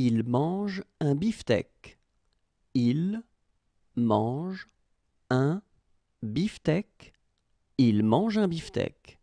Il mange un beefsteak. Il mange un beefsteak. Il mange un beefsteak.